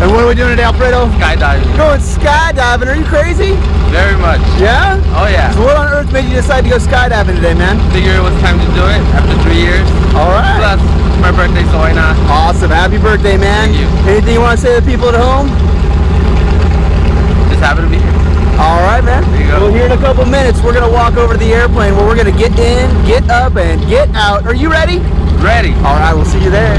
And what are we doing today, Alfredo? Skydiving. Going skydiving. Are you crazy? Very much. Yeah? Oh yeah. So what on earth made you decide to go skydiving today, man? Figure it was time to do it after three years. All right. Plus, it's my birthday, so why not? Awesome. Happy birthday, man. Thank you. Anything you want to say to the people at home? Just happy to be here. All right, man. There you go. Well, here in a couple minutes, we're going to walk over to the airplane where we're going to get in, get up, and get out. Are you ready? Ready. All right, we'll see you there.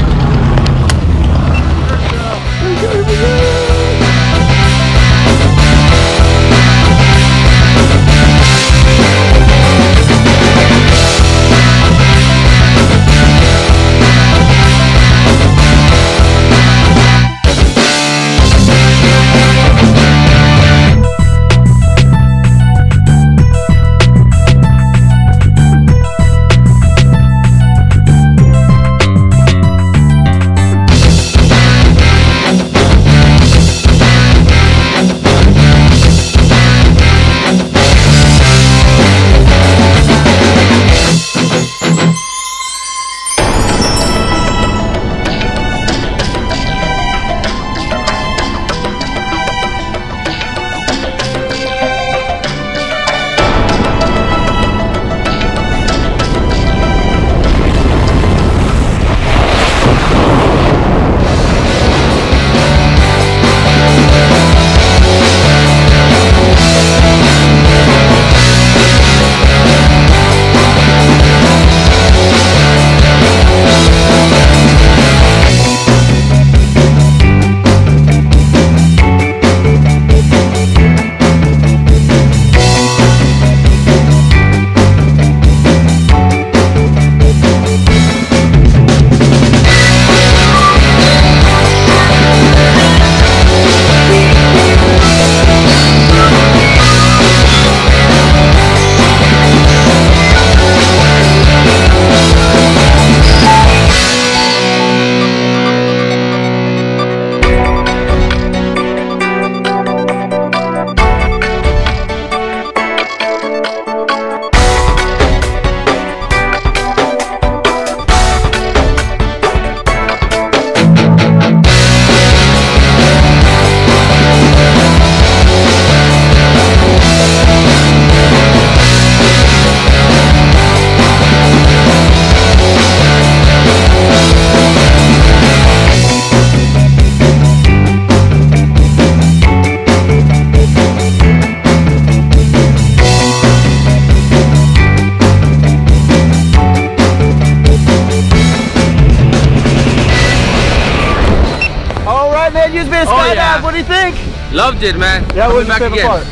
Been a skydive. yeah. What do you think? Loved it, man. Yeah, what's Coming your back favorite again. part?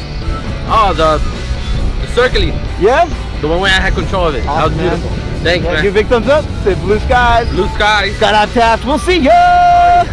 Oh, the, the circling. Yeah? The one where I had control of it. that was Awesome, man. beautiful. Thanks, yeah man. Give big thumbs up. Say blue skies. Blue skies. Skydive Taft. We'll see ya.